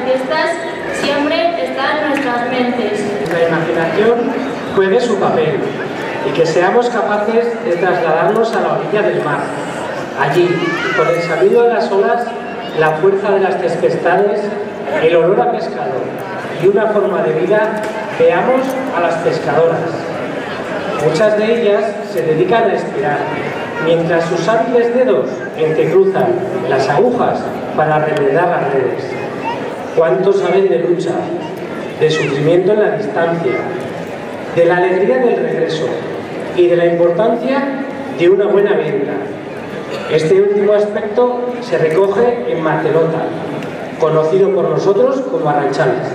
de prefiestas siempre está en nuestras mentes. La imaginación juegue su papel y que seamos capaces de trasladarnos a la orilla del mar. Allí, con el saludo de las olas, la fuerza de las tempestades, el olor a pescado y una forma de vida, veamos a las pescadoras. Muchas de ellas se dedican a estirar, mientras sus hábiles dedos entrecruzan las agujas para remedar las redes. ¿Cuántos saben de lucha, de sufrimiento en la distancia, de la alegría del regreso y de la importancia de una buena venta? Este último aspecto se recoge en Martelota, conocido por nosotros como Arranchales.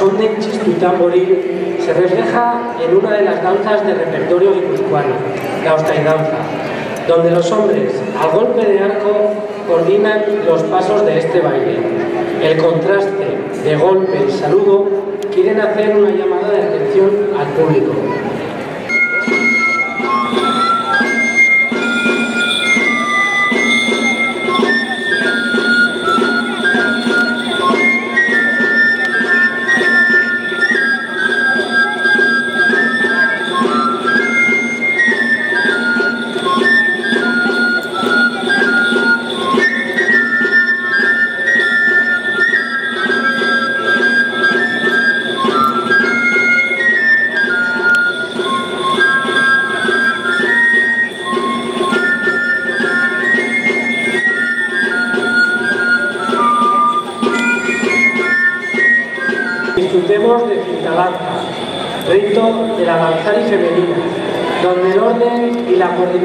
Son de Chistutamborí, se refleja en una de las danzas del repertorio guipuzcoano, la danza, donde los hombres, al golpe de arco, coordinan los pasos de este baile. El contraste de golpe y saludo quieren hacer una llamada de atención al público.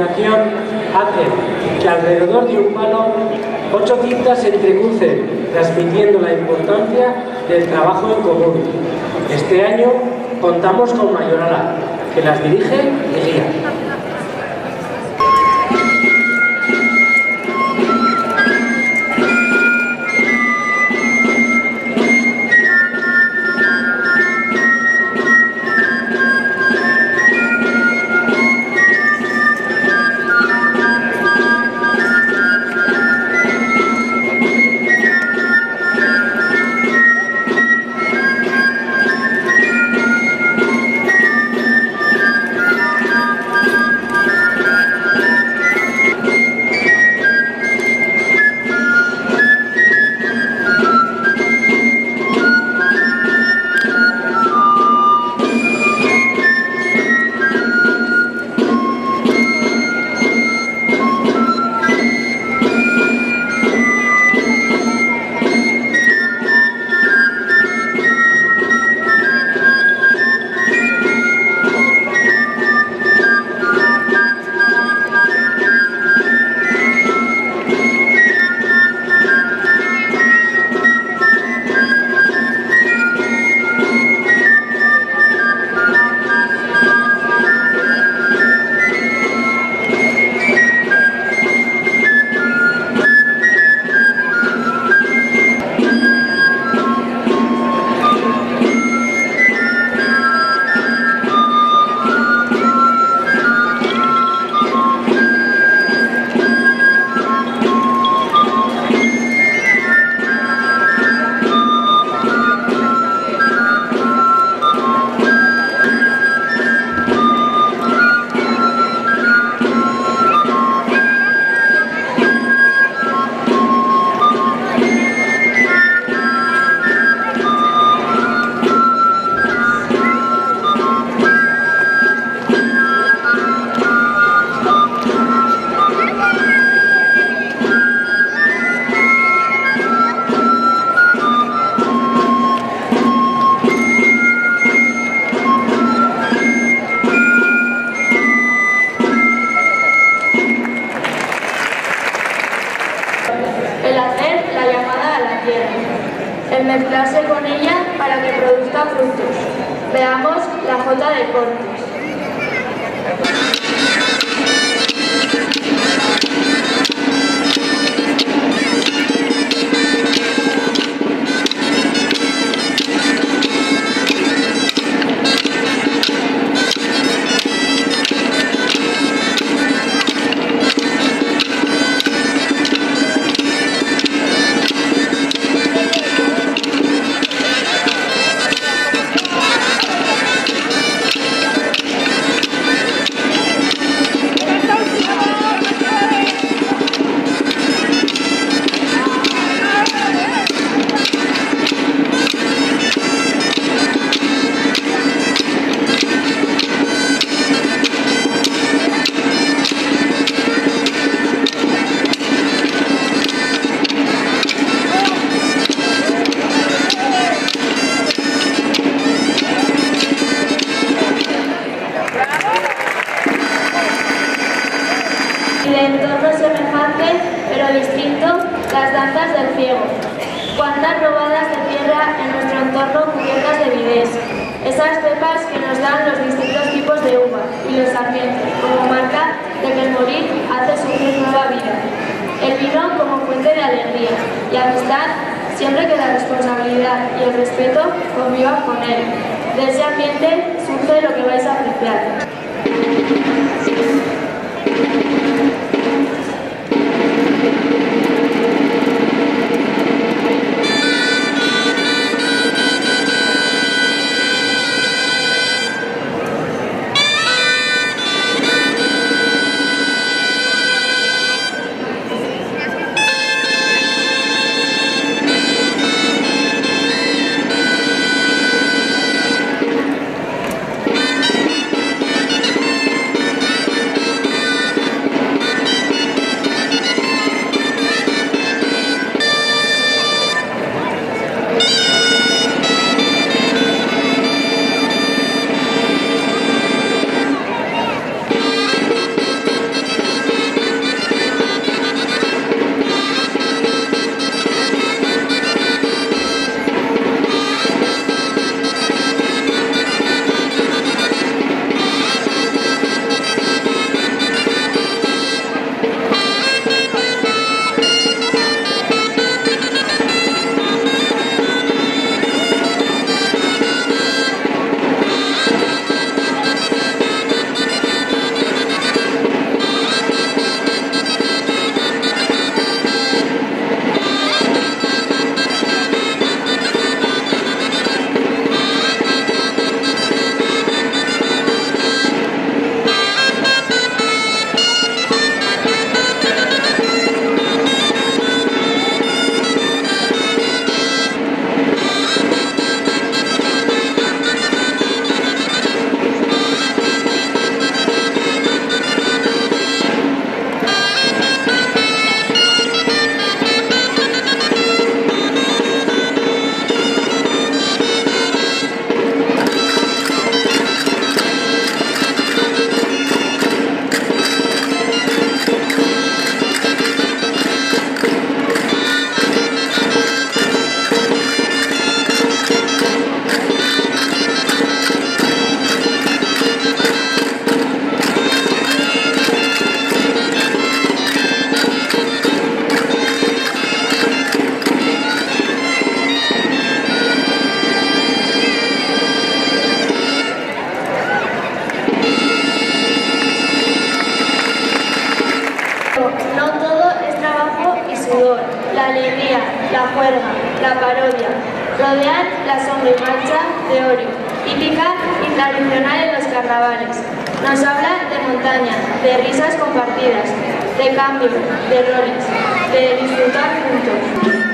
Hacen que alrededor de un palo ocho cintas se entrecrucen, transmitiendo la importancia del trabajo en común. Este año contamos con Mayorala, que las dirige y las danzas del ciego. Cuántas robadas de tierra en nuestro entorno cubiertas de vides. Esas cepas que nos dan los distintos tipos de uva y los sarmientos, como marca de que el morir hace surgir nueva vida. El vino como fuente de alegría y amistad siempre que la responsabilidad y el respeto convivan con él. De ese ambiente surge lo que vais a apreciar. Alegría, la juerga, la parodia. Rodean la sombra y marcha de Orio, típica y tradicional en los carnavales. Nos habla de montaña, de risas compartidas, de cambio, de roles, de disfrutar juntos.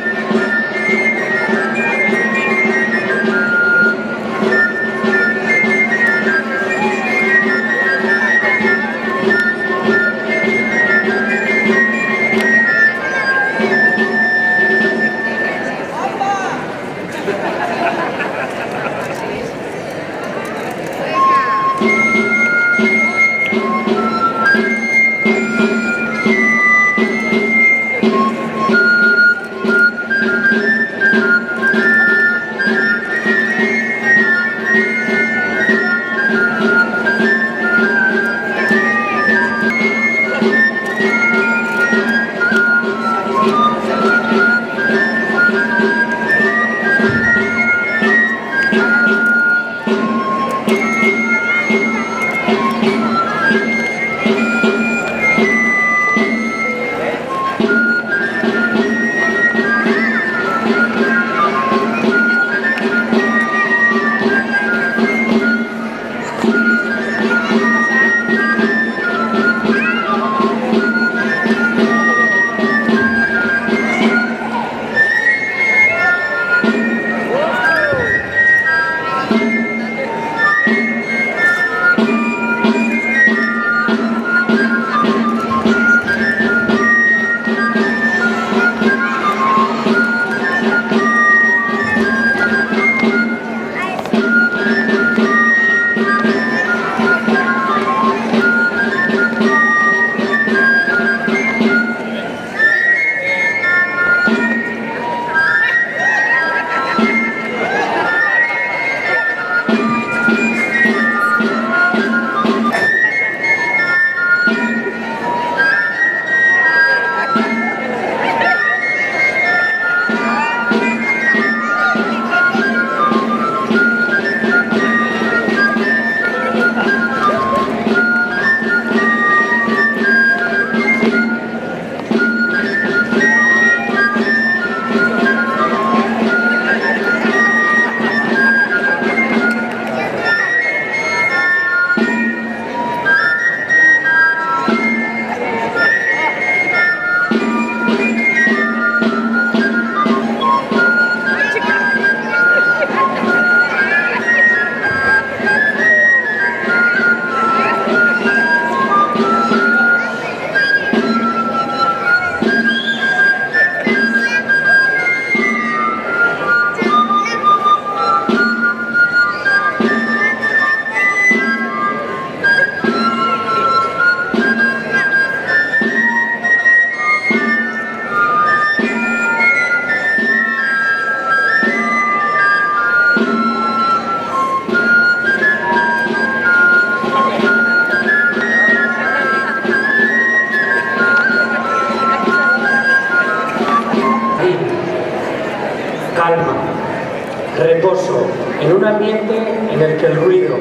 Reposo, en un ambiente en el que el ruido,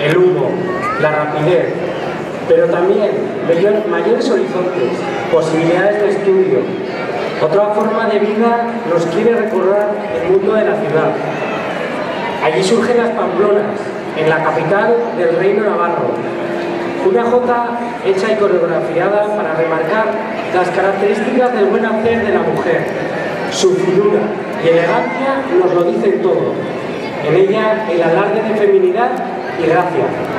el humo, la rapidez, pero también mayores horizontes, posibilidades de estudio, otra forma de vida nos quiere recordar el mundo de la ciudad. Allí surgen las Pamplonas, en la capital del Reino Navarro. Una jota hecha y coreografiada para remarcar las características del buen hacer de la mujer. Su figura y elegancia nos lo dicen todo. En ella el alarde de feminidad y gracia.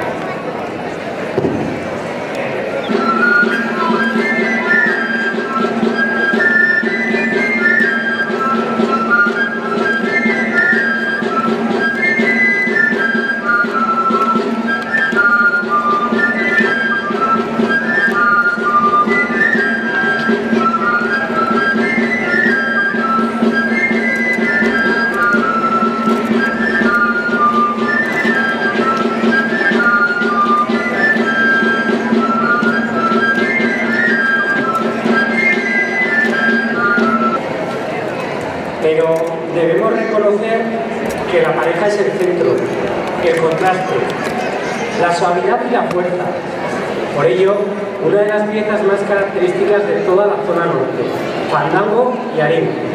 Fandango y harín.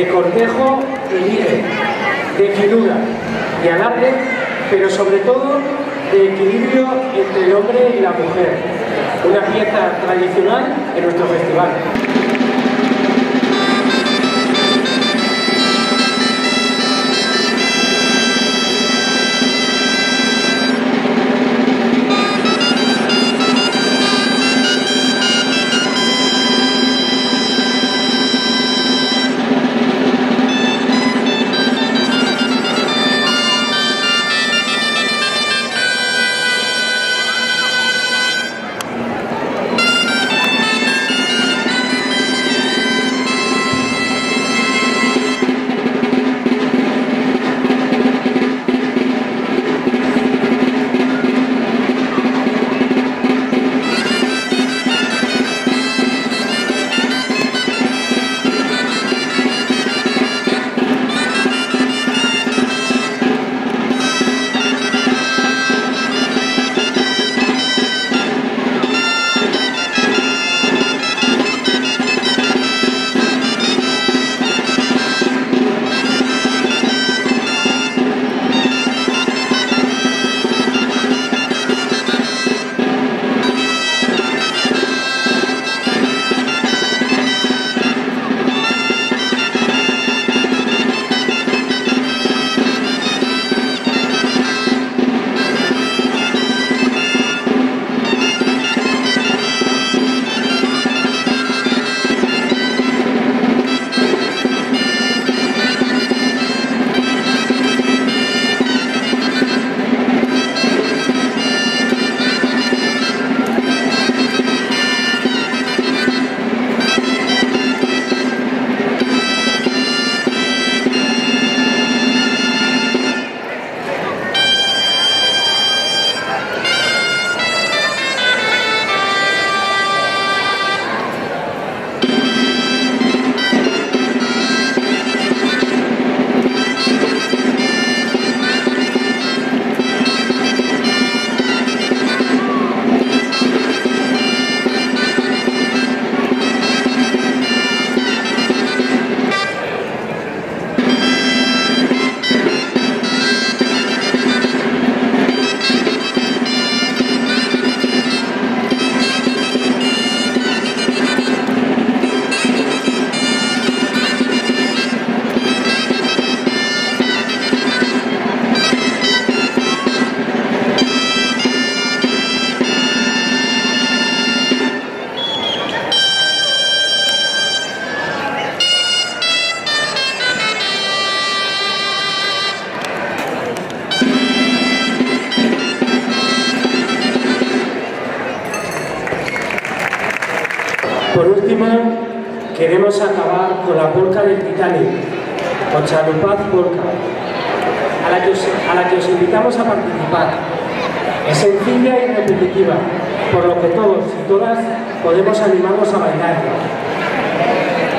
De cortejo y libre, de figura y alarde, pero sobre todo de equilibrio entre el hombre y la mujer, una pieza tradicional en nuestro festival. Queremos acabar con la polca del Titanic, o Chalupaz Polka, a la, que os, a la invitamos a participar. Es sencilla y repetitiva, por lo que todos y todas podemos animarnos a bailarla.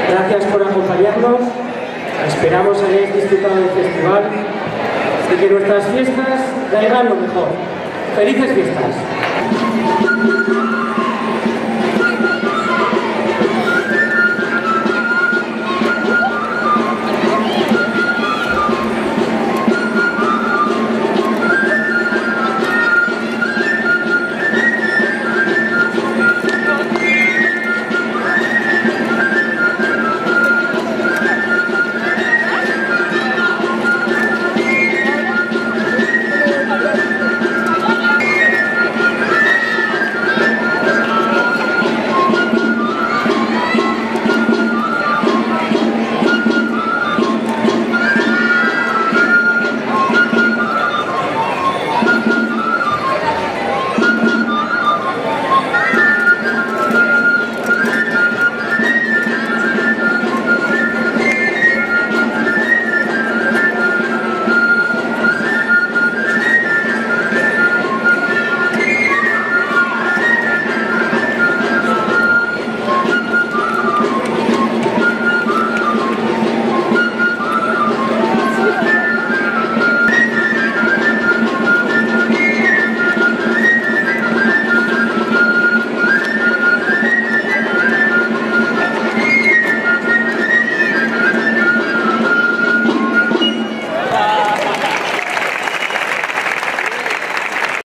Gracias por acompañarnos, esperamos hayáis disfrutado del festival y que nuestras fiestas traigan lo mejor. ¡Felices fiestas!